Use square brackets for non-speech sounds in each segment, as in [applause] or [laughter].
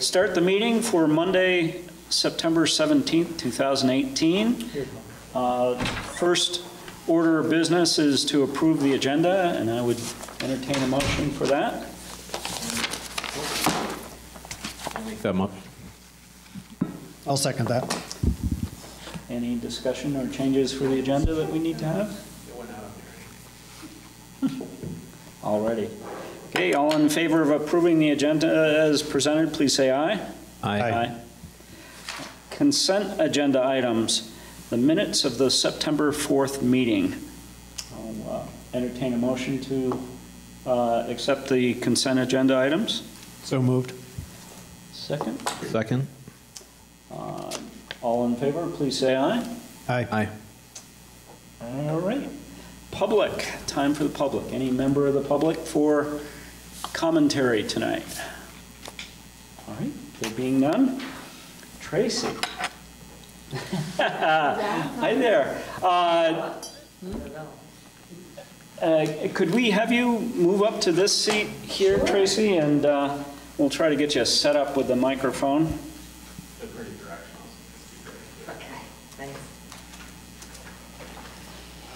Start the meeting for Monday, September 17th, 2018. Uh, First order of business is to approve the agenda, and I would entertain a motion for that. Make that motion. I'll second that. Any discussion or changes for the agenda that we need to have? Alrighty. Okay, all in favor of approving the agenda as presented, please say aye. Aye. Aye. Consent agenda items, the minutes of the September 4th meeting. I'll uh, entertain a motion to uh, accept the consent agenda items. So moved. Second. Second? All in favor, please say aye. Aye. Aye. All right. Public, time for the public. Any member of the public for commentary tonight? All right, there being none. Tracy. [laughs] Hi there. Uh, uh, Could we have you move up to this seat here, Tracy? And uh, we'll try to get you set up with the microphone.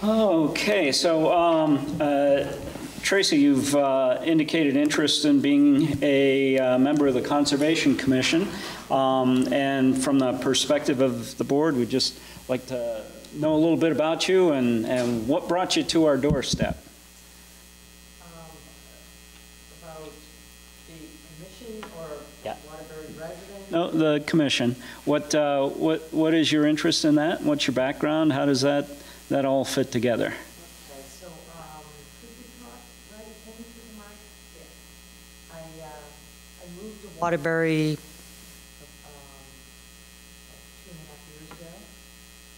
Okay, so um, uh, Tracy, you've uh, indicated interest in being a uh, member of the Conservation Commission. Um, And from the perspective of the board, we'd just like to know a little bit about you and and what brought you to our doorstep. Um, About the commission or Yeah. No, the commission. What, uh, what what is your interest in that? What's your background? How does that, that all fit together? Okay, so, um, could you talk right into the mic? Yeah. I, uh, moved to Waterbury, um, two and a half years ago,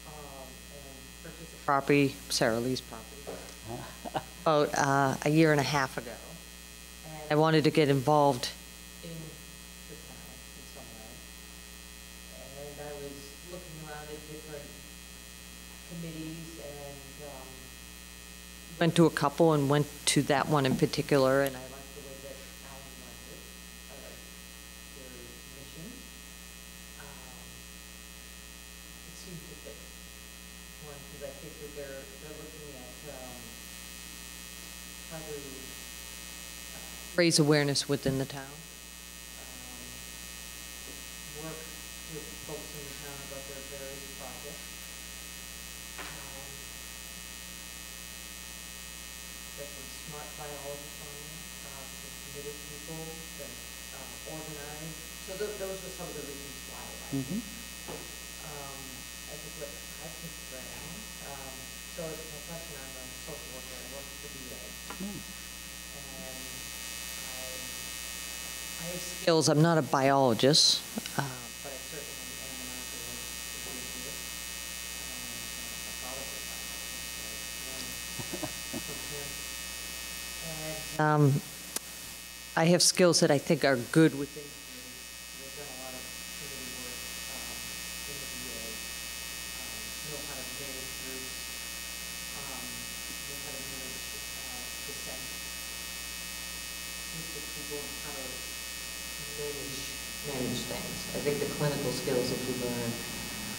um, and purchased a property, Sarah Lee's property, [laughs] about, uh, a year and a half ago. And I wanted to get involved in the town in some way. And I was looking around at different committees and, um, went to a couple and went to that one in particular, and I liked the way that Alan seemed to fit. One, because I think that they're, they're looking at, um, how to uh, raise awareness within the town. Um, Work with folks in the town about their various projects. Um, Got some smart biologists on there, uh, some committed people that uh, organize. So tho- those were some of the reasons why I liked it. Um, I think what I think right now, um, so as a profession, I'm a social worker, I work for the VA. And I, I skills, I'm not a biologist, uh. [laughs] Um, I have skills that I think are good within the community. We've done a lot of community work um, in the VA, um, know how to manage groups, um, know how to manage uh, dissent, meet with people and how to manage, manage things. I think the clinical skills that you learn,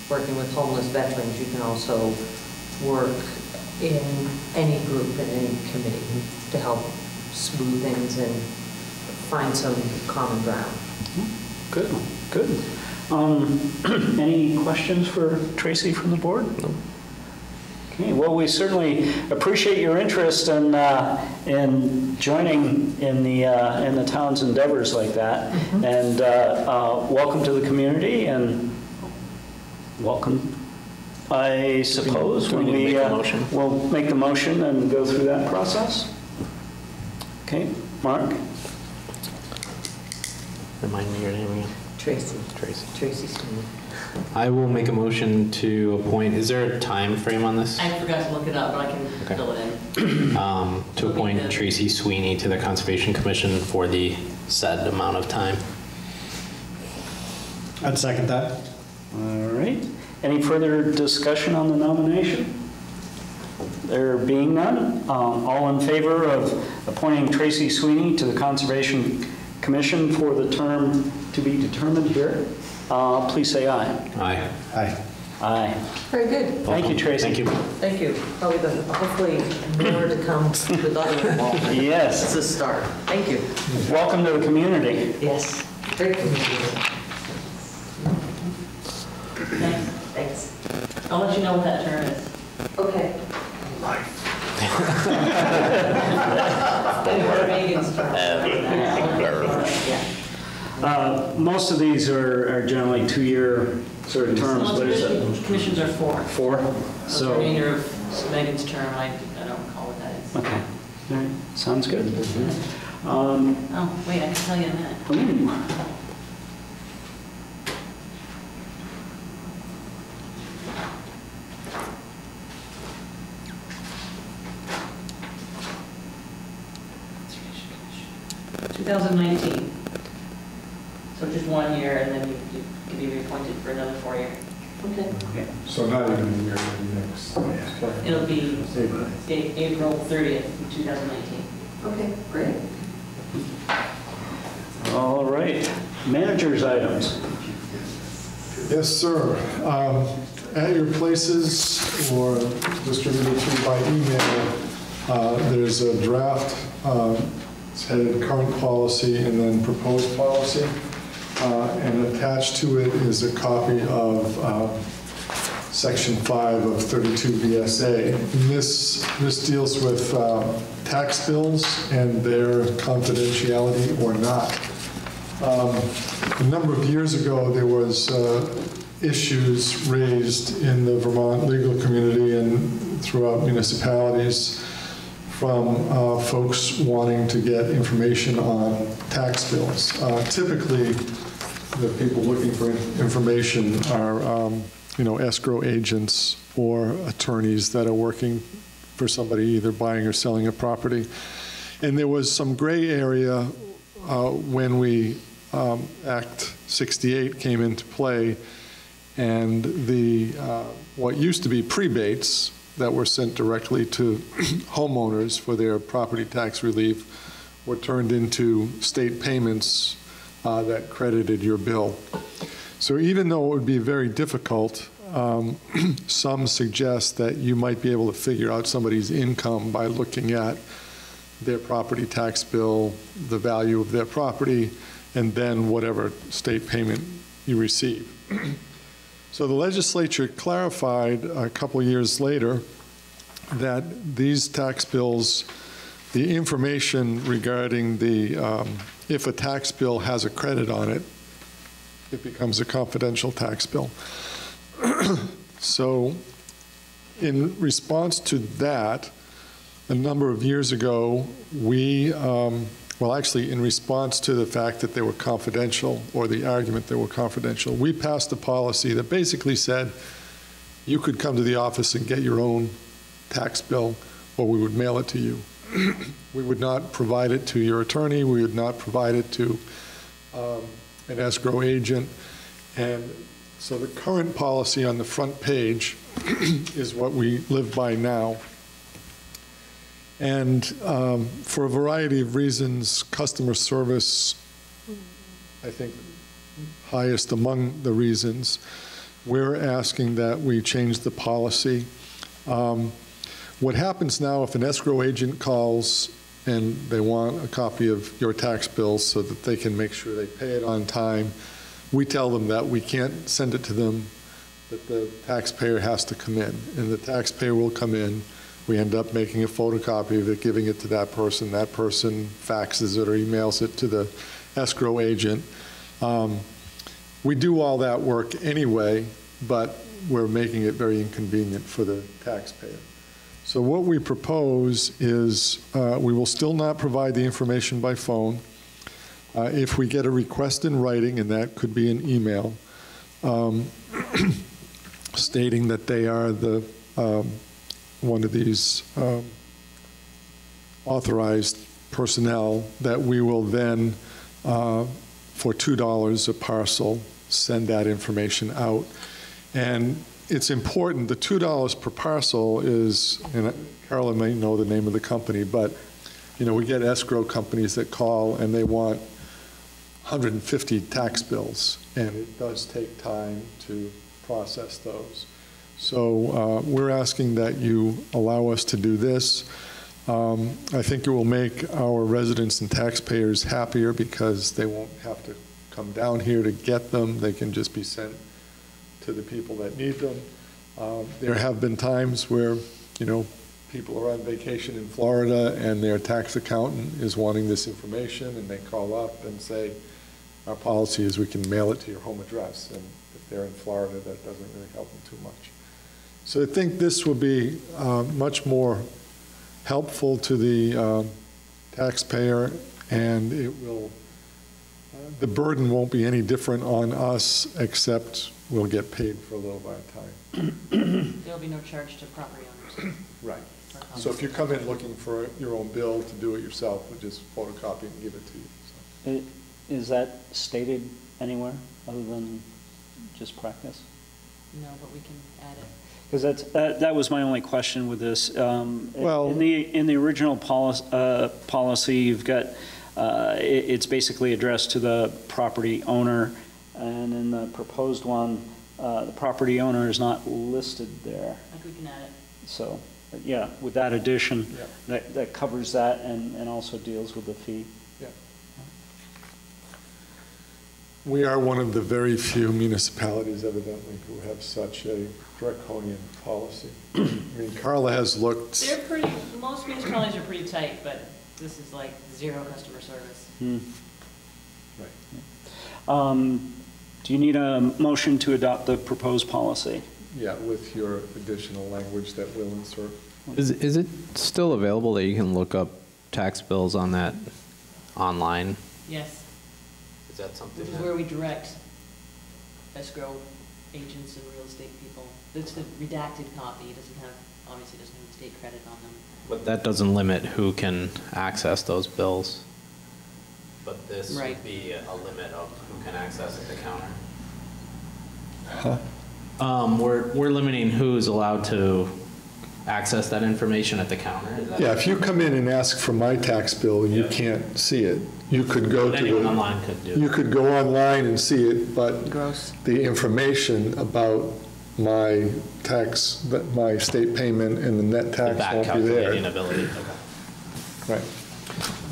working with homeless veterans, you can also work in any group, in any committee, to help smooth things and find some common ground. Good, good. Um, [clears throat] Any questions for Tracy from the board? Okay, well, we certainly appreciate your interest in, uh, in joining in the, uh, in the town's endeavors like that. And uh, uh, welcome to the community and welcome, I suppose, Do we when need to we, make a uh, motion? we'll make the motion and go through that process. Okay, Mark? Remind me your name again. Tracy, Tracy. Tracy Smith. I will make a motion to appoint, is there a time frame on this? I forgot to look it up, but I can Okay. fill it in. [clears throat] Um, To appoint Tracy Sweeney to the Conservation Commission for the said amount of time. I'd second that. All right. Any further discussion on the nomination? There being none, um, all in favor of appointing Tracy Sweeney to the Conservation Commission for the term to be determined here, uh, please say aye. Aye. Aye. Aye. Very good. Thank you, Tracy. Thank you. Thank you. Probably the, hopefully more to come with other involvement. Yes. It's a start. Thank you. Welcome to the community. Yes. Great community. Thanks. Thanks. I'll let you know what that term is. Okay. Megan's term. Yeah. Uh, Most of these are are generally two-year sort of terms, but is it Conservation Commissions are four. four? So the So, remainder of Megan's term, I, I don't recall what that is. okay, all right, sounds good. Um, Oh, wait, I can tell you in a minute. ooh. Two thousand nineteen. So just one year, and then you, you can be reappointed for another four year. Okay. Okay. So not even a year, maybe next. Okay. It'll be April thirtieth, two thousand nineteen. Okay, great. All right, managers' items. Yes, sir. Um, At your places or distributed to you by email, uh, there's a draft, um, it's headed current policy and then proposed policy. Uh, And attached to it is a copy of um, Section 5 of 32 VSA. And This, this deals with uh, tax bills and their confidentiality or not. Um, A number of years ago, there was uh, issues raised in the Vermont legal community and throughout municipalities from uh, folks wanting to get information on tax bills. Uh, Typically, the people looking for information are, um, you know, escrow agents or attorneys that are working for somebody either buying or selling a property. And there was some gray area uh, when we, um, Act 68 came into play, and the, uh, what used to be prebates that were sent directly to [clears throat] homeowners for their property tax relief were turned into state payments uh, that credited your bill. So even though it would be very difficult, um, [clears throat] some suggest that you might be able to figure out somebody's income by looking at their property tax bill, the value of their property, and then whatever state payment you receive. [clears throat] So the legislature clarified a couple years later that these tax bills, the information regarding the, um, if a tax bill has a credit on it, it becomes a confidential tax bill. [clears throat] So in response to that, a number of years ago, we, um, well, actually, in response to the fact that they were confidential, or the argument they were confidential, we passed a policy that basically said you could come to the office and get your own tax bill, or we would mail it to you. We would not provide it to your attorney, we would not provide it to um, an escrow agent. And so the current policy on the front page [clears throat] is what we live by now. And um, for a variety of reasons, customer service, I think, highest among the reasons, we're asking that we change the policy. Um, What happens now, if an escrow agent calls and they want a copy of your tax bills so that they can make sure they pay it on time, we tell them that we can't send it to them, that the taxpayer has to come in. And the taxpayer will come in, we end up making a photocopy of it, giving it to that person. That person faxes it or emails it to the escrow agent. Um, We do all that work anyway, but we're making it very inconvenient for the taxpayer. So what we propose is, uh, we will still not provide the information by phone. Uh, If we get a request in writing, and that could be an email, um, [clears throat] stating that they are the, um, one of these um, authorized personnel, that we will then, uh, for $2 a parcel, send that information out. And it's important, the $2 per parcel is, and Carolyn may know the name of the company, but, you know, we get escrow companies that call and they want 150 tax bills, and it does take time to process those. So uh, we're asking that you allow us to do this. Um, I think it will make our residents and taxpayers happier because they won't have to come down here to get them. They can just be sent to the people that need them. Uh, There have been times where, you know, people are on vacation in Florida and their tax accountant is wanting this information and they call up and say, our policy is we can mail it to your home address. And if they're in Florida, that doesn't really help them too much. So I think this will be uh, much more helpful to the um, taxpayer, and it will, uh, the burden won't be any different on us, except we'll get paid for a little bit of time. [clears throat] There'll be no charge to property owners. Right. So if you come in looking for your own bill to do it yourself, we'll just photocopy it and give it to you. so. I- Is that stated anywhere other than just practice? No, but we can add it. Because that's, that, that was my only question with this. Um, Well- In the, in the original policy, uh, policy, you've got, uh, it, it's basically addressed to the property owner, and in the proposed one, uh, the property owner is not listed there. I think we can add it. So, yeah, with that addition, Yeah. that, that covers that and, and also deals with the fee. We are one of the very few municipalities evidently who have such a draconian policy. [clears throat] I mean, Carla has looked. They're pretty, most municipalities are pretty tight, but this is like zero customer service. Hmm. Right. Um, Do you need a motion to adopt the proposed policy? Yeah, with your additional language that we'll insert. Is, is it still available that you can look up tax bills on that online? Yes, Is that something which is where we direct escrow agents and real estate people. It's the redacted copy, it doesn't have, obviously doesn't have state credit on them. But that doesn't limit who can access those bills. But this Right. would be a limit of who can access at the counter. Huh? Um, we're, we're limiting who's allowed to access that information at the counter. Yeah, if you come in and ask for my tax bill, you Yeah. can't see it. You could go But to Anyone the, online could do you it. could go online and see it, but Gross. the information about my tax, my state payment and the net tax back won't be there. ability. Okay. Right.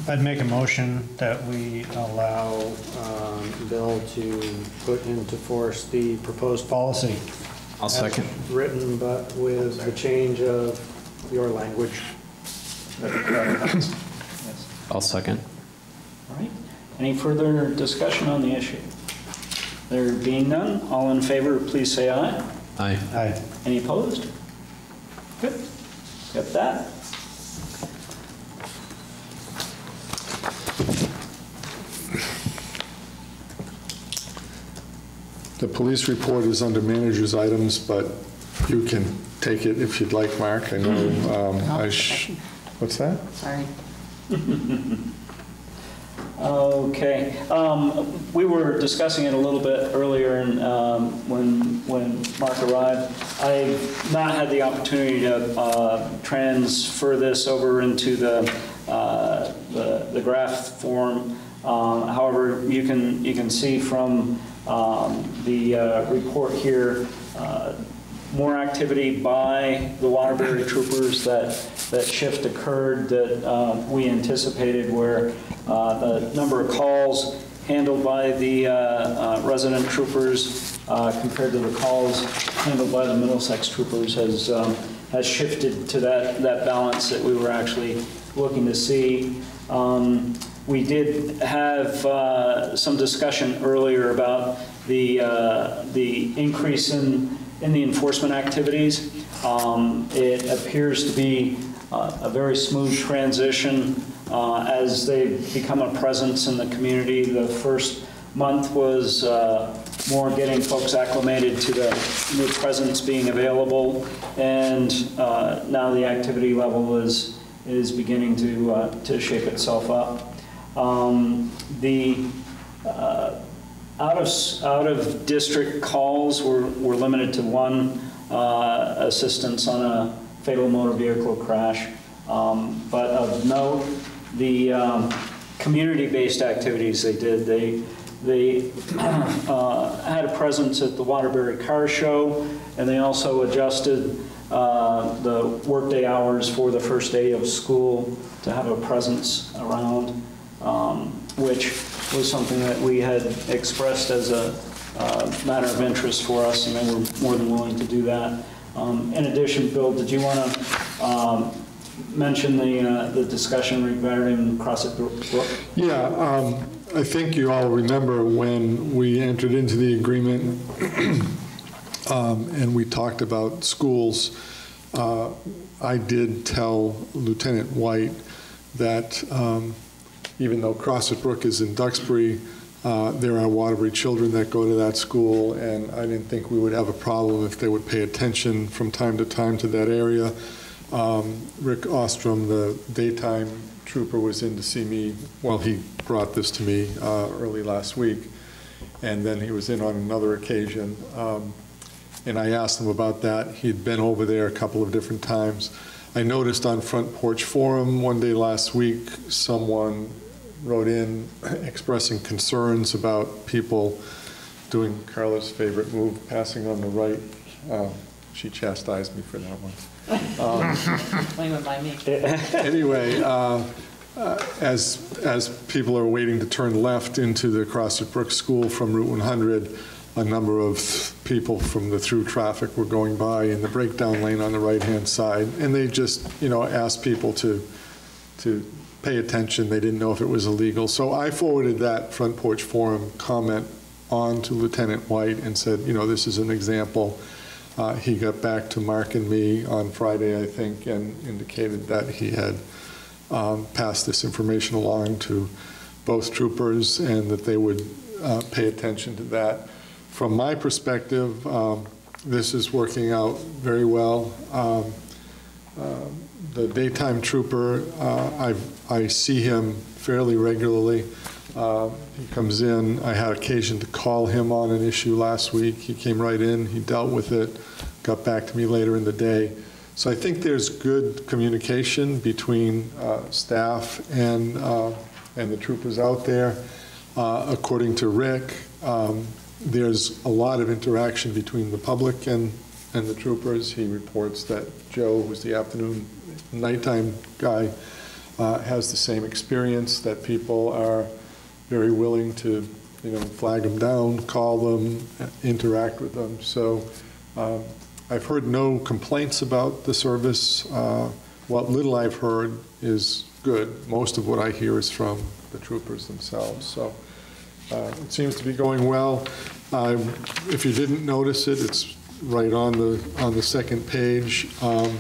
I'd make a motion that we allow um, Bill to put into force the proposed policy. I'll second. Written, but with the change of your language. Yes. I'll second. All right. Any further discussion on the issue? There being none, all in favor, please say aye. Aye. Aye. Any opposed? Good. Got that. The police report is under manager's items, but you can take it if you'd like, Mark. I know, um, I sh- what's that? Sorry. [laughs] Okay. Um, We were discussing it a little bit earlier and, um, when, when Mark arrived. I've not had the opportunity to uh, transfer this over into the, uh, the the graph form. Um, However, you can, you can see from um, the uh, report here, uh, more activity by the Waterbury troopers, that, that shift occurred that uh, we anticipated where uh, the number of calls handled by the uh, uh, resident troopers compared to the calls handled by the Middlesex troopers has, um, has shifted to that, that balance that we were actually looking to see. Um, We did have uh, some discussion earlier about the, uh, the increase in, in the enforcement activities. Um, It appears to be uh, a very smooth transition uh, as they become a presence in the community. The first month was uh, more getting folks acclimated to the new presence being available, and uh, now the activity level is, is beginning to, to shape itself up. Um, The uh, Out of, out of district calls, we're, we're limited to one uh, assistance on a fatal motor vehicle crash. Um, But of note, the um, community-based activities they did, they, they [clears throat] uh, had a presence at the Waterbury Car Show, and they also adjusted uh, the workday hours for the first day of school to have a presence around, um, which was something that we had expressed as a uh, matter of interest for us, and they were more than willing to do that. Um, In addition, Bill, did you want to mention the, uh, the discussion regarding Crossett Brook? Yeah, um, I think you all remember when we entered into the agreement [clears throat] um, and we talked about schools, uh, I did tell Lieutenant White that um, even though Crossett Brook is in Duxbury, uh, there are Waterbury children that go to that school, and I didn't think we would have a problem if they would pay attention from time to time to that area. Um, Rick Ostrom, the daytime trooper, was in to see me, well, he brought this to me uh, early last week, and then he was in on another occasion. Um, And I asked him about that. He'd been over there a couple of different times. I noticed on Front Porch Forum one day last week, someone wrote in expressing concerns about people doing Carla's favorite move, passing on the right. Uh, She chastised me for that one. It by me. Anyway, uh, uh, as, as people are waiting to turn left into the Crossett Brook School from Route 100, a number of people from the through traffic were going by in the breakdown lane on the right-hand side, and they just, you know, asked people to, to pay attention. They didn't know if it was illegal. So I forwarded that Front Porch Forum comment on to Lieutenant White and said, you know, this is an example. Uh, He got back to Mark and me on Friday, I think, and indicated that he had um, passed this information along to both troopers and that they would uh, pay attention to that. From my perspective, um, this is working out very well. Um, uh, The daytime trooper, uh, I I see him fairly regularly. Uh, He comes in, I had occasion to call him on an issue last week. He came right in, he dealt with it, got back to me later in the day. So I think there's good communication between uh, staff and, uh, and the troopers out there. Uh, According to Rick, um, there's a lot of interaction between the public and, and the troopers. He reports that Joe, who's the afternoon, nighttime guy, uh, has the same experience, that people are very willing to, you know, flag them down, call them, interact with them. So um, I've heard no complaints about the service. Uh, What little I've heard is good. Most of what I hear is from the troopers themselves. So uh, it seems to be going well. Uh, If you didn't notice it, it's right on the, on the second page. Um,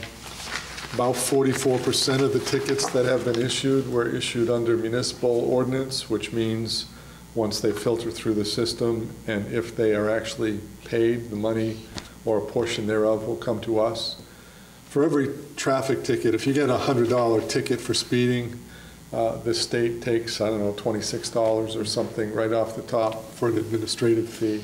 About 44% of the tickets that have been issued were issued under municipal ordinance, which means once they filter through the system, and if they are actually paid, the money or a portion thereof will come to us. For every traffic ticket, if you get a $100 ticket for speeding, uh, the state takes, I don't know, $26 or something right off the top for an administrative fee,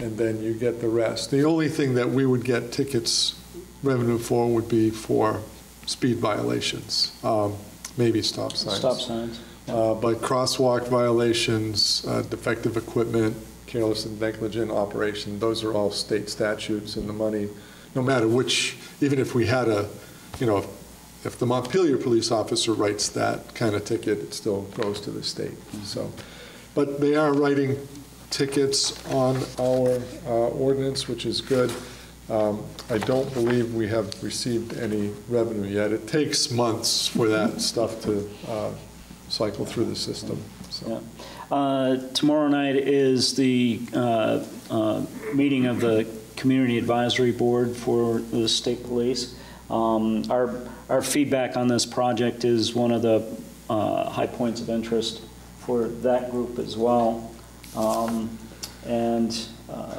and then you get the rest. The only thing that we would get tickets revenue for would be for speed violations, um, maybe stop signs. Stop signs. Uh, But crosswalk violations, uh, defective equipment, careless and negligent operation, those are all state statutes, and the money, no matter which, even if we had a, you know, if the Montpelier police officer writes that kind of ticket, it still goes to the state, so. But they are writing tickets on our uh, ordinance, which is good. Um, I don't believe we have received any revenue yet. It takes months for that [laughs] stuff to uh, cycle through the system, so. Yeah. Uh, Tomorrow night is the uh, uh, meeting of the Community Advisory Board for the state police. Um, Our, our feedback on this project is one of the uh, high points of interest for that group as well. Um, And uh,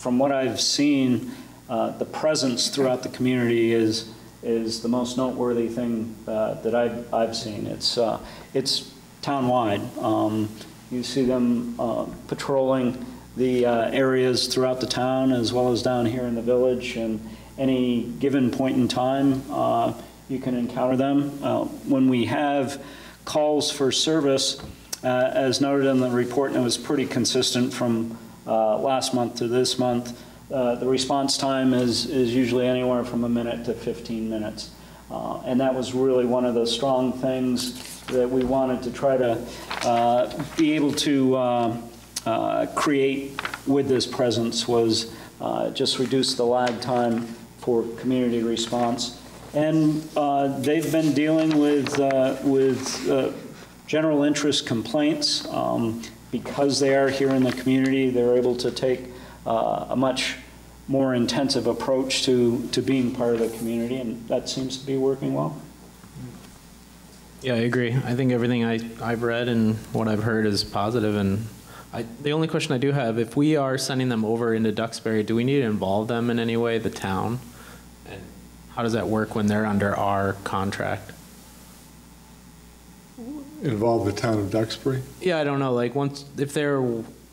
from what I've seen, uh, the presence throughout the community is, is the most noteworthy thing uh, that I've, I've seen. It's, uh, it's townwide. Um, You see them uh, patrolling the uh, areas throughout the town as well as down here in the village. And any given point in time, uh, you can encounter them. When we have calls for service, as noted in the report, and it was pretty consistent from uh, last month to this month, uh, the response time is, is usually anywhere from a minute to 15 minutes. Uh, And that was really one of the strong things that we wanted to try to uh, be able to uh, uh, create with this presence was uh, just reduce the lag time for community response. And they've been dealing with, with general interest complaints. Um, Because they are here in the community, they're able to take uh, a much more intensive approach to, to being part of the community, and that seems to be working well. Yeah, I agree. I think everything I, I've read and what I've heard is positive, and I, the only question I do have, if we are sending them over into Duxbury, do we need to involve them in any way, the town? And how does that work when they're under our contract? Involve the town of Duxbury? Yeah, I don't know, like, once, if they're,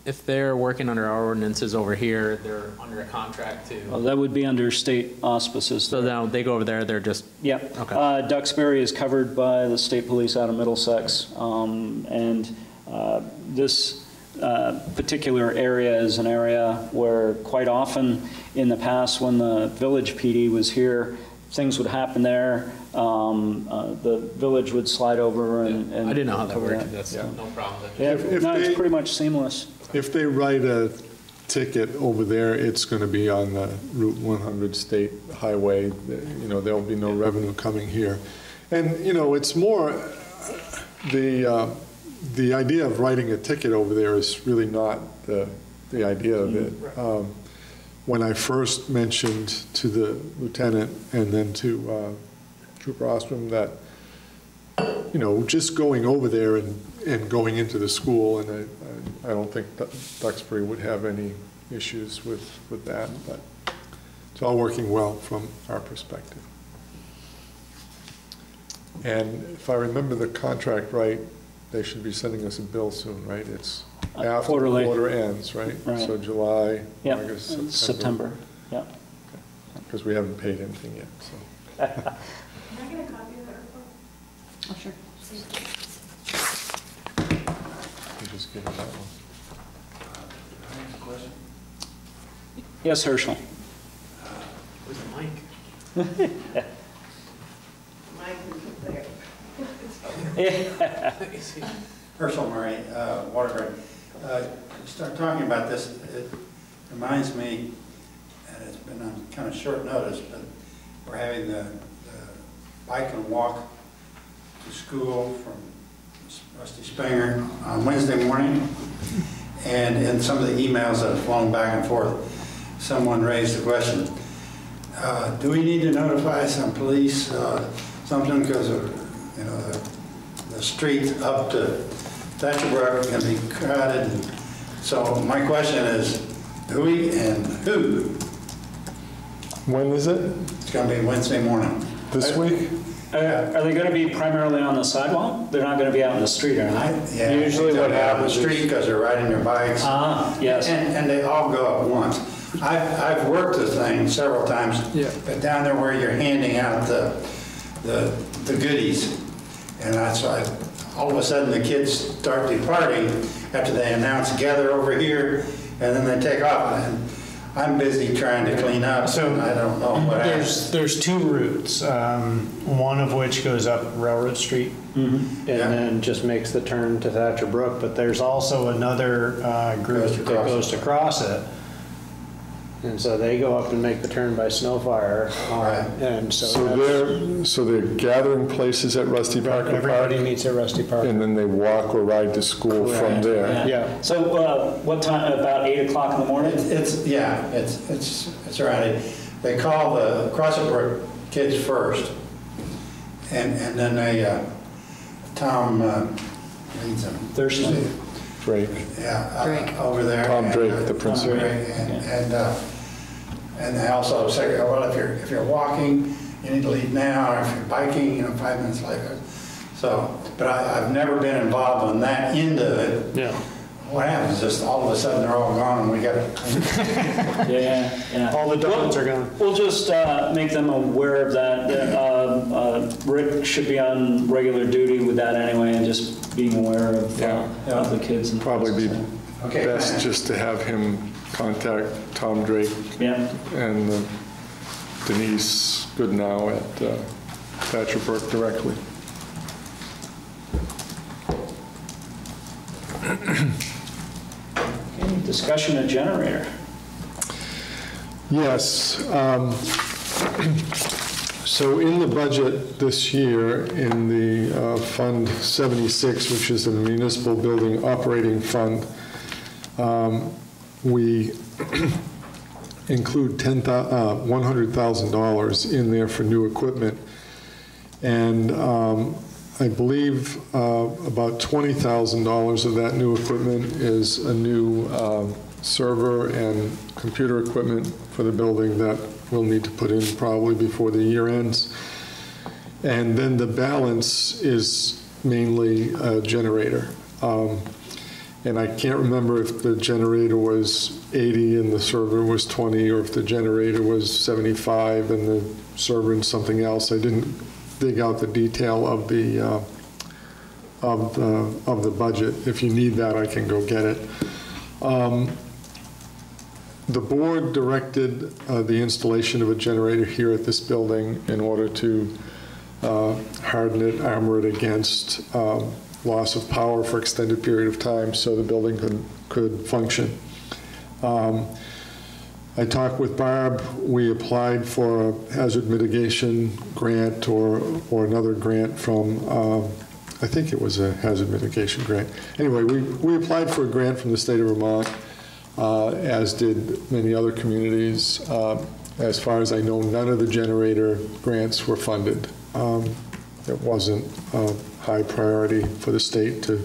if they're working under our ordinances over here, they're under a contract Well, to, that would be under state auspices. so now they go over there, they're just, Yep. Okay. Uh, Duxbury is covered by the state police out of Middlesex, um, and uh, this uh, particular area is an area where quite often in the past, when the village PD was here, things would happen there, um, uh, the village would slide over and. I didn't know how that cover worked, that's Yeah. no problem. Yeah, If- if no, it's pretty much seamless. If they write a ticket over there, it's going to be on the Route 100 State Highway. You know, there'll be no revenue coming here. And, you know, it's more, the, uh, the idea of writing a ticket over there is really not the, the idea of it. Um, When I first mentioned to the lieutenant and then to uh, Trooper Ostrom that, you know, just going over there and, and going into the school, and I, I I don't think Du- Duxbury would have any issues with, with that, but it's all working well from our perspective. And if I remember the contract right, they should be sending us a bill soon, right? It's after the quarterly. quarter ends, right? Right. So July, Yep, August, mm-hmm. September, yeah. Because we haven't paid anything yet, so. [laughs] Can I get a copy of that report? Oh, sure. you just give me that one. Yes, Herschel? Where's the mic? [laughs] [laughs] Herschel Murray, uh, Waterbury. Uh, Start talking about this, it reminds me, and it's been on kind of short notice, but we're having the the bike and walk to school from Rusty Springer on Wednesday morning. And in some of the emails that have flown back and forth, someone raised the question, uh, do we need to notify some police, uh, something, because of, you know, the the street up to Thatcher Brook can be crowded. So my question is, who we and who? When is it? It's gonna be Wednesday morning. This week? Uh, Are they going to be primarily on the sidewalk? They're not going to be out in the street, are I- they? yeah, Usually what they'll be out on happens the is- street because they're riding their bikes. Ah, yes. And, and they all go at once. I've, I've worked the thing several times. Yeah. But down there where you're handing out the, the, the goodies. And that's why, all of a sudden, the kids start departing after they announce gather over here, and then they take off. And I'm busy trying to clean up, so I don't know what There's, there's two routes, um, one of which goes up Railroad Street and Yeah. then just makes the turn to Thatcher Brook, but there's also another uh, group Goes that across goes it. to cross it. And so they go up and make the turn by Snowfire. um, Right. And so So they're, so they're gathering places at Rusty Parker Park, everybody meets at Rusty Park. and then they walk or ride to school from there? Yeah. So uh, what time, about 8 o'clock in the morning? It's, it's, yeah, it's, it's, it's around it. They call the Crossett Brook kids first. And, and then they, uh, Tom, uh, leads them. Thursday. Drake. Yeah, uh, Drake. over there. Tom and, Drake, uh, the principal. Drake, And, and, uh, and they also say, well, if you're, if you're walking, you need to leave now, or if you're biking, you know, five minutes later. So, but I, I've never been involved on that end of it. Yeah. What happens is all of a sudden they're all gone and we got to [laughs] Yeah, yeah. All the documents are gone. We'll just uh, make them aware of that. that, uh, uh, Rick should be on regular duty with that anyway, and just being aware of uh, Yeah. of the kids. and Probably be Okay. best just to have him contact Tom Drake Yeah, and uh, Denise Goodnow at uh, Thatcher Brook directly. Okay, discussion of generator. Yes. um, So in the budget this year, in the uh, Fund 76, which is the Municipal Building Operating Fund, um, we [clears throat] include uh, $100,000 in there for new equipment. And um, I believe uh, about $20,000 of that new equipment is a new um, server and computer equipment for the building that we'll need to put in probably before the year ends. And then the balance is mainly a generator. Um, And I can't remember if the generator was 80 and the server was 20, or if the generator was 75 and the server and something else. I didn't dig out the detail of the, uh, of the, of the budget. If you need that, I can go get it. Um, The board directed uh, the installation of a generator here at this building in order to uh, harden it, armor it against um, loss of power for extended period of time so the building could, could function. Um, I talked with Barb, we applied for a hazard mitigation grant or, or another grant from, um, I think it was a hazard mitigation grant. Anyway, we, we applied for a grant from the state of Vermont, uh, as did many other communities. Uh, As far as I know, none of the generator grants were funded. Um, It wasn't a high priority for the state to,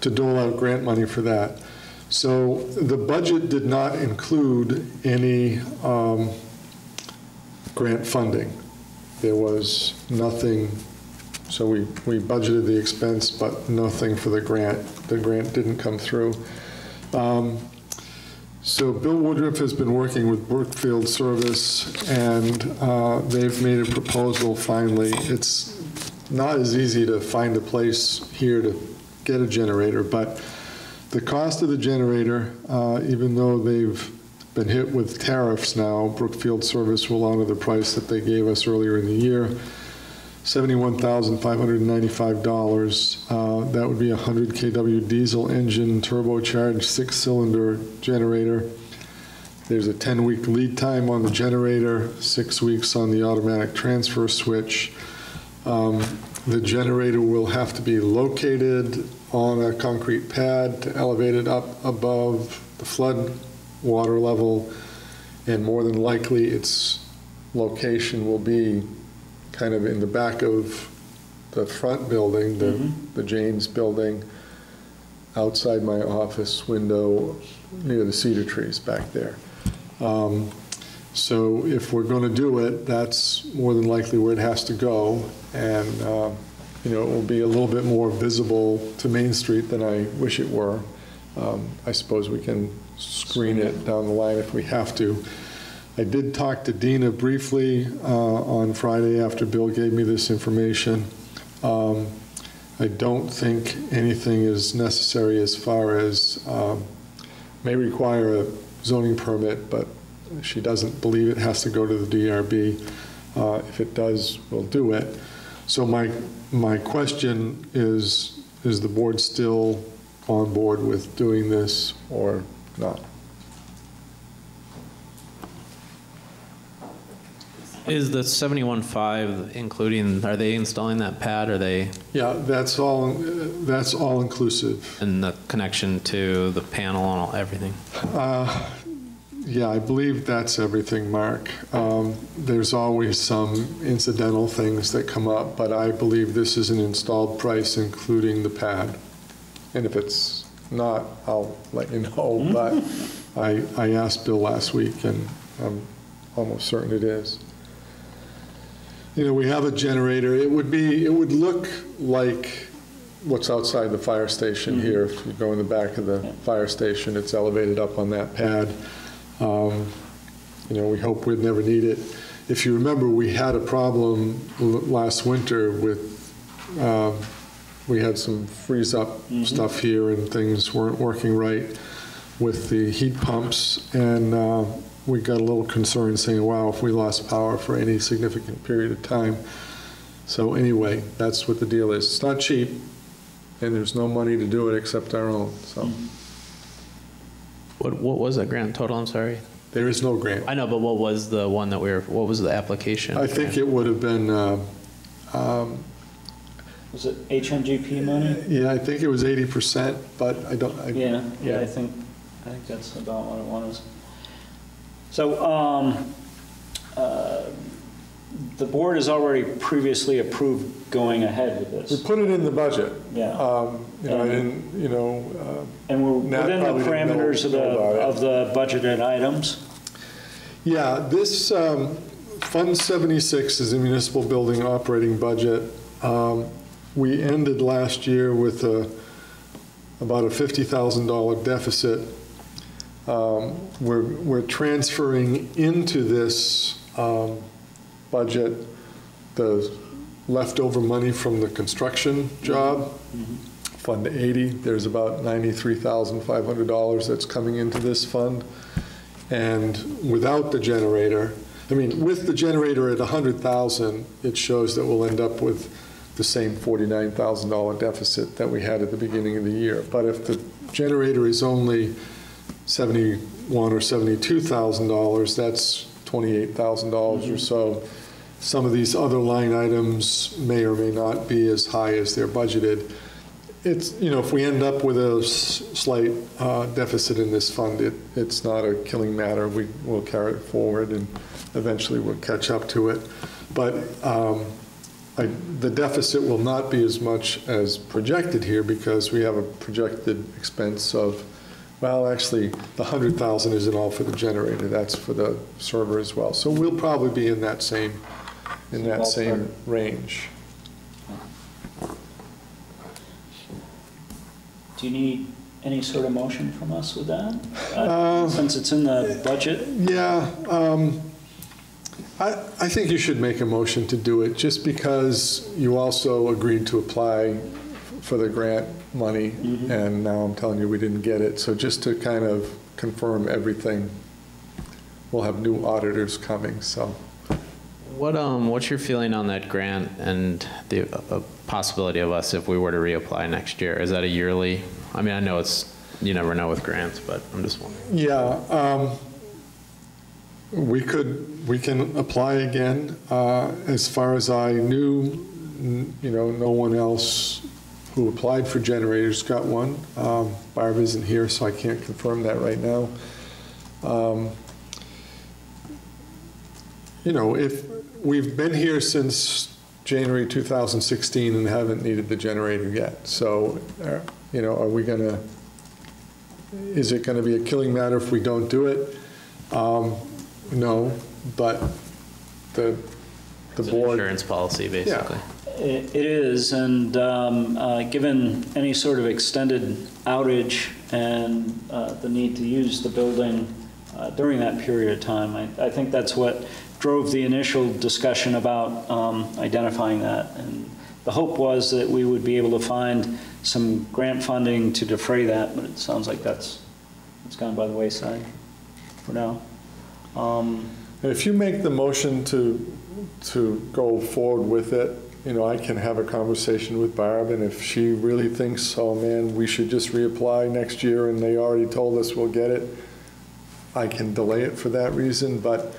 to dole out grant money for that. So the budget did not include any um, grant funding. There was nothing, so we, we budgeted the expense, but nothing for the grant. The grant didn't come through. Um, So Bill Woodruff has been working with Brookfield Service, and uh, they've made a proposal finally. It's not as easy to find a place here to get a generator, but the cost of the generator, uh, even though they've been hit with tariffs now, Brookfield Service will honor the price that they gave us earlier in the year, $71,595. Uh, That would be a 100 kW diesel engine, turbocharged, six-cylinder generator. There's a 10-week lead time on the generator, six weeks on the automatic transfer switch. Um, The generator will have to be located on a concrete pad to elevate it up above the flood water level, and more than likely, its location will be kind of in the back of the front building, the, the Janes Building, outside my office window, near the cedar trees back there. Um, So if we're going to do it, that's more than likely where it has to go. And, uh, you know, it will be a little bit more visible to Main Street than I wish it were. Um, I suppose we can screen it down the line if we have to. I did talk to Dina briefly uh, on Friday after Bill gave me this information. Um, I don't think anything is necessary as far as, um, may require a zoning permit, but she doesn't believe it has to go to the DRB. Uh, If it does, we'll do it. So my, my question is, is the board still on board with doing this or not? Is the 71.5 including, are they installing that pad, are they Yeah, that's all, that's all inclusive. in the connection to the panel and all, everything? Uh, Yeah, I believe that's everything, Mark. Um, There's always some incidental things that come up, but I believe this is an installed price, including the pad. And if it's not, I'll let you know, but I, I asked Bill last week, and I'm almost certain it is. you know, we have a generator. It would be, it would look like what's outside the fire station here. If you go in the back of the fire station, it's elevated up on that pad. Um, You know, we hope we'd never need it. If you remember, we had a problem l- last winter with, um, we had some freeze-up stuff here and things weren't working right with the heat pumps. And uh, we got a little concerned saying, wow, if we lost power for any significant period of time. So anyway, that's what the deal is. It's not cheap, and there's no money to do it except our own, so What, what was that grant total? I'm sorry. there is no grant. I know, but what was the one that we were, what was the application? I think it would have been, uh, um, Was it HMGP money? yeah, I think it was 80%, but I don't, I- Yeah, yeah, I think, I think that's about what it was. So, um, uh, the board has already previously approved going ahead with this. we put it in the budget. Yeah. Um, You know, I didn't, you know, uh, And we're within the didn't know- parameters of the, of the budgeted items. Yeah, this, um, Fund 76 is a municipal building operating budget. Um, We ended last year with a, about a $50,000 deficit. Um, We're, we're transferring into this um, budget the leftover money from the construction job, Fund 80. There's about $93,500 that's coming into this fund. And without the generator, I mean, with the generator at 100,000, it shows that we'll end up with the same $49,000 deficit that we had at the beginning of the year. But if the generator is only 71 or 72,000 dollars, that's 28,000 dollars or so. Some of these other line items may or may not be as high as they're budgeted. It's, you know, if we end up with a slight uh, deficit in this fund, it, it's not a killing matter. We will carry it forward and eventually we'll catch up to it. But um, I, the deficit will not be as much as projected here because we have a projected expense of, well, actually, the 100,000 isn't all for the generator, that's for the server as well. So we'll probably be in that same, in that same range. Do you need any sort of motion from us with that? Uh, Uh, Since it's in the budget? Yeah, um, I, I think you should make a motion to do it, just because you also agreed to apply for the grant money, and now I'm telling you we didn't get it. So just to kind of confirm everything, we'll have new auditors coming, so. What, um, what's your feeling on that grant and the uh, possibility of us if we were to reapply next year? Is that a yearly? I mean, I know it's, you never know with grants, but I'm just wondering. Yeah, um, we could, we can apply again. Uh, As far as I knew, n- you know, no one else who applied for generators got one. Um, Barb isn't here, so I can't confirm that right now. Um, You know, if, we've been here since January 2016 and haven't needed the generator yet. So, uh, you know, are we going to, is it going to be a killing matter if we don't do it? Um, No, but the, the It's board. insurance policy, basically. It is, and um, uh, given any sort of extended outage and uh, the need to use the building uh, during that period of time, I I think that's what drove the initial discussion about um, identifying that. And the hope was that we would be able to find some grant funding to defray that, but it sounds like that's, it's gone by the wayside for now. Um, If you make the motion to, to go forward with it, you know, I can have a conversation with Barb, and if she really thinks, oh man, we should just reapply next year, and they already told us we'll get it, I can delay it for that reason, but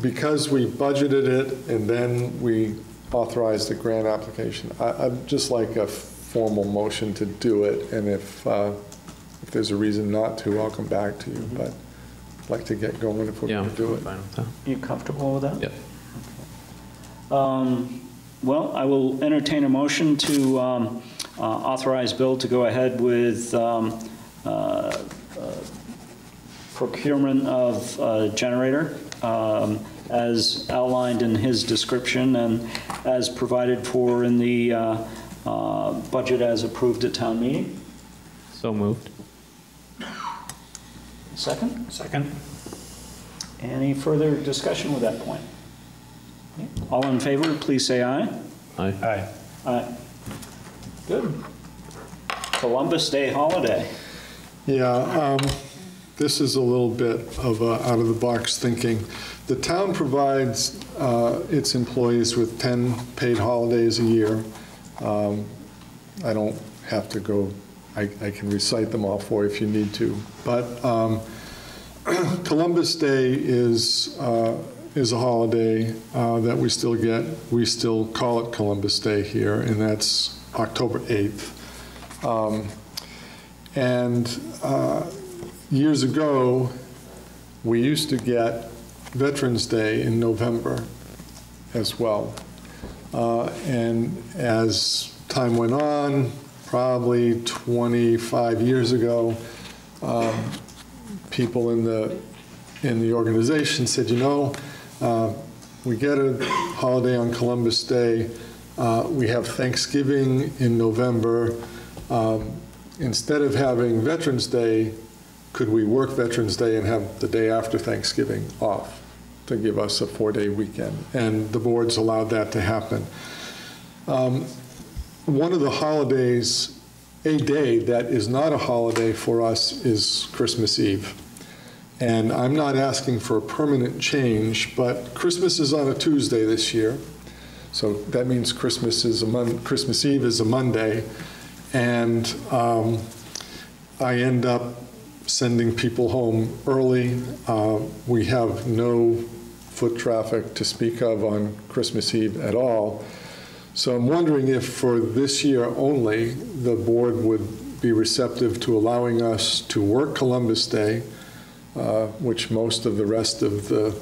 because we budgeted it and then we authorized the grant application, I, I'd just like a formal motion to do it, and if, uh, if there's a reason not to, I'll come back to you, but I'd like to get going if we're Yeah, gonna I'm do it. fine with that. You comfortable with that? Yep. Um, Well, I will entertain a motion to um, uh, authorize Bill to go ahead with um, uh, uh, procurement of a generator um, as outlined in his description and as provided for in the uh, uh, budget as approved at town meeting. So moved. Second? Second? Any further discussion with that point? All in favor, please say aye. Aye. Aye. Aye. Good. Columbus Day holiday. Yeah, um, this is a little bit of uh, out-of-the-box thinking. The town provides uh, its employees with 10 paid holidays a year. Um, I don't have to go, I I can recite them all for you if you need to. But um, [clears throat] Columbus Day is, uh, is a holiday uh, that we still get. We still call it Columbus Day here, and that's October 8th. Um, And uh, years ago, we used to get Veterans Day in November as well. Uh, And as time went on, probably 25 years ago, um, people in the, in the organization said, you know, uh, we get a holiday on Columbus Day, uh, we have Thanksgiving in November. Um, Instead of having Veterans Day, could we work Veterans Day and have the day after Thanksgiving off to give us a four-day weekend? And the boards allowed that to happen. Um, One of the holidays, a day that is not a holiday for us is Christmas Eve. And I'm not asking for a permanent change, but Christmas is on a Tuesday this year. So that means Christmas is a Mon, Christmas Eve is a Monday. And um, I end up sending people home early. Uh, We have no foot traffic to speak of on Christmas Eve at all. So I'm wondering if for this year only, the board would be receptive to allowing us to work Columbus Day, uh, which most of the rest of the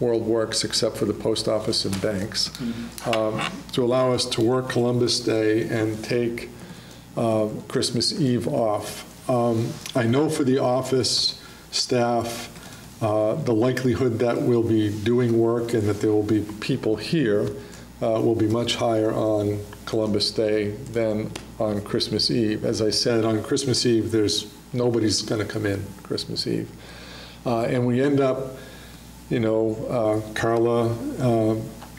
world works except for the post office and banks, um, to allow us to work Columbus Day and take uh, Christmas Eve off. Um, I know for the office staff, uh, the likelihood that we'll be doing work and that there will be people here uh, will be much higher on Columbus Day than on Christmas Eve. As I said, on Christmas Eve, there's, nobody's going to come in Christmas Eve. Uh, And we end up, you know, uh, Carla, uh,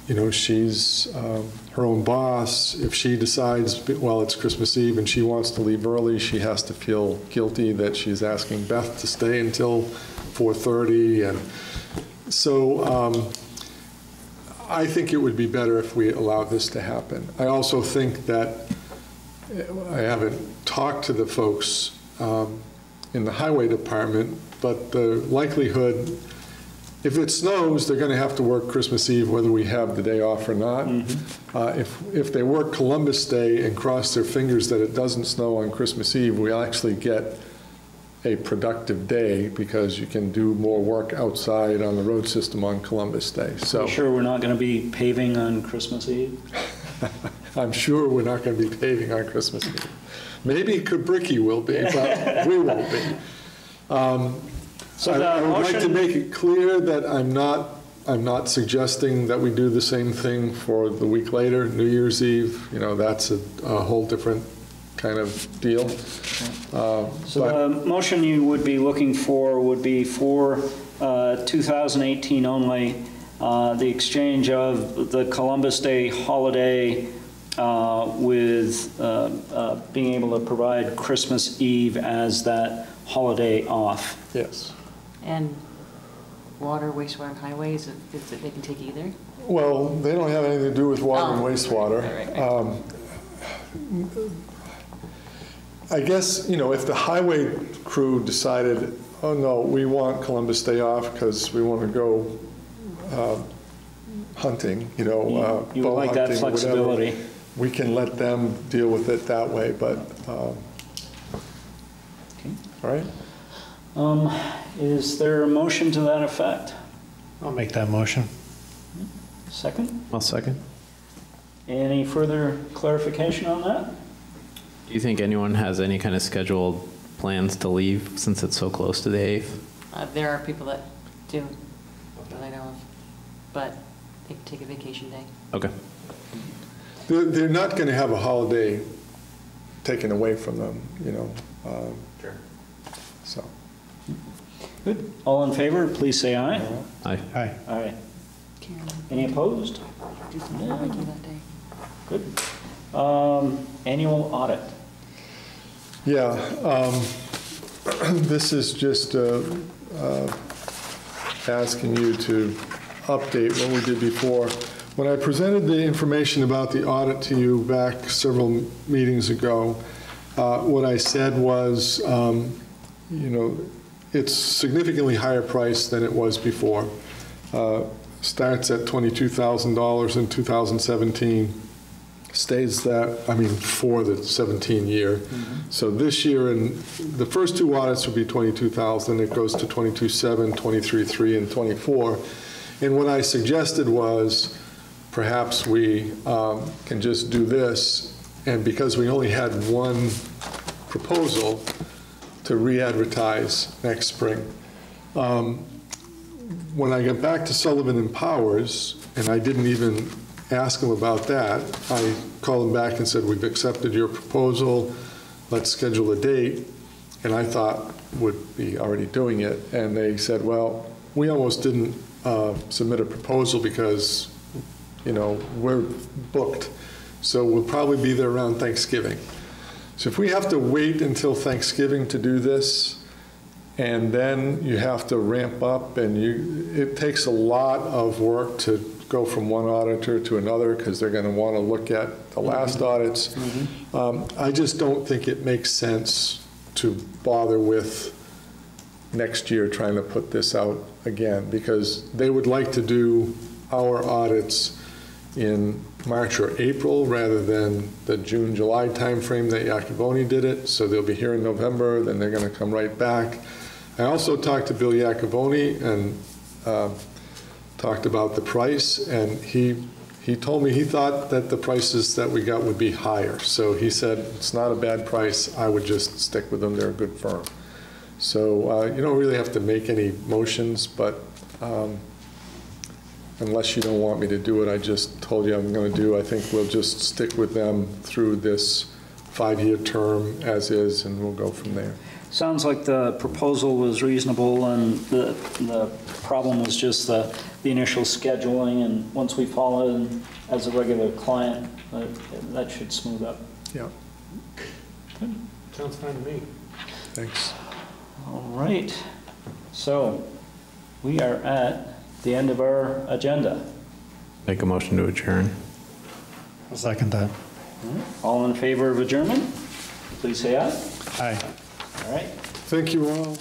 you know, she's um, her own boss. If she decides, well, it's Christmas Eve and she wants to leave early, she has to feel guilty that she's asking Beth to stay until 4:30. And so um, I think it would be better if we allowed this to happen. I also think that, I haven't talked to the folks um, in the highway department, but the likelihood, if it snows, they're going to have to work Christmas Eve whether we have the day off or not. Uh, If, if they work Columbus Day and cross their fingers that it doesn't snow on Christmas Eve, we actually get a productive day because you can do more work outside on the road system on Columbus Day. So Sure, we're not going to be paving on Christmas Eve? [laughs] I'm sure we're not going to be paving on Christmas Eve. Maybe Cabricki will be, but [laughs] we won't be. Um, So I I would like to make it clear that I'm not, I'm not suggesting that we do the same thing for the week later, New Year's Eve. You know, that's a, a whole different kind of deal. Uh, So the motion you would be looking for would be for uh, 2018 only, uh, the exchange of the Columbus Day holiday uh, with uh, uh, being able to provide Christmas Eve as that holiday off. Yes. And water, wastewater, and highways, if- if they can take either? Well, they don't have anything to do with water and Oh, right, wastewater. right, right, right. Um, I guess, you know, if the highway crew decided, oh, no, we want Columbus Day off because we want to go uh, hunting, you know, uh, You would bow like that hunting or whatever, flexibility. We can let them deal with it that way, but, um, all right? Um, Is there a motion to that effect? I'll make that motion. Second? I'll second. Any further clarification on that? Do you think anyone has any kind of scheduled plans to leave since it's so close to the 8th? Uh, There are people that do, that I know of, but they take a vacation day. Okay. They're, they're not going to have a holiday taken away from them, you know. um, So, Good. All in favor, please say aye. Aye. Aye. Aye. Any opposed? Do something barbecue that day. Good. Um, Annual audit. yeah, um, [clears throat] this is just uh, uh, asking you to update what we did before. When I presented the information about the audit to you back several meetings ago, uh, what I said was, um, you know, it's significantly higher price than it was before. Uh, Starts at $22,000 in 2017, stays that, I mean, for the 17 year. So this year, and the first two audits will be 22,000, it goes to 22.7, 23.3, and 24. And what I suggested was, perhaps we um, can just do this, and because we only had one proposal, to re-advertise next spring. Um, When I got back to Sullivan and Powers, and I didn't even ask them about that, I called them back and said, we've accepted your proposal, let's schedule a date, and I thought would be already doing it, and they said, well, we almost didn't uh, submit a proposal because, you know, we're booked, so we'll probably be there around Thanksgiving. So if we have to wait until Thanksgiving to do this, and then you have to ramp up, and you, it takes a lot of work to go from one auditor to another, because they're going to want to look at the last audits. Um, I just don't think it makes sense to bother with next year trying to put this out again, because they would like to do our audits in March or April rather than the June, July timeframe that Yakuboni did it. So they'll be here in November, then they're going to come right back. I also talked to Bill Yakuboni and uh, talked about the price, and he, he told me he thought that the prices that we got would be higher. So he said, it's not a bad price, I would just stick with them, they're a good firm. So uh, you don't really have to make any motions, but um, unless you don't want me to do it, I just told you I'm going to do, I think we'll just stick with them through this five-year term as is, and we'll go from there. Sounds like the proposal was reasonable, and the, the problem was just the, the initial scheduling, and once we fall in as a regular client, uh, that should smooth up. Yeah, Sounds fine to me. thanks. All right, so we are at the end of our agenda. Make a motion to adjourn. I'll second that. Hmm? All in favor of adjournment? Please say aye. Aye. All right. Thank you all.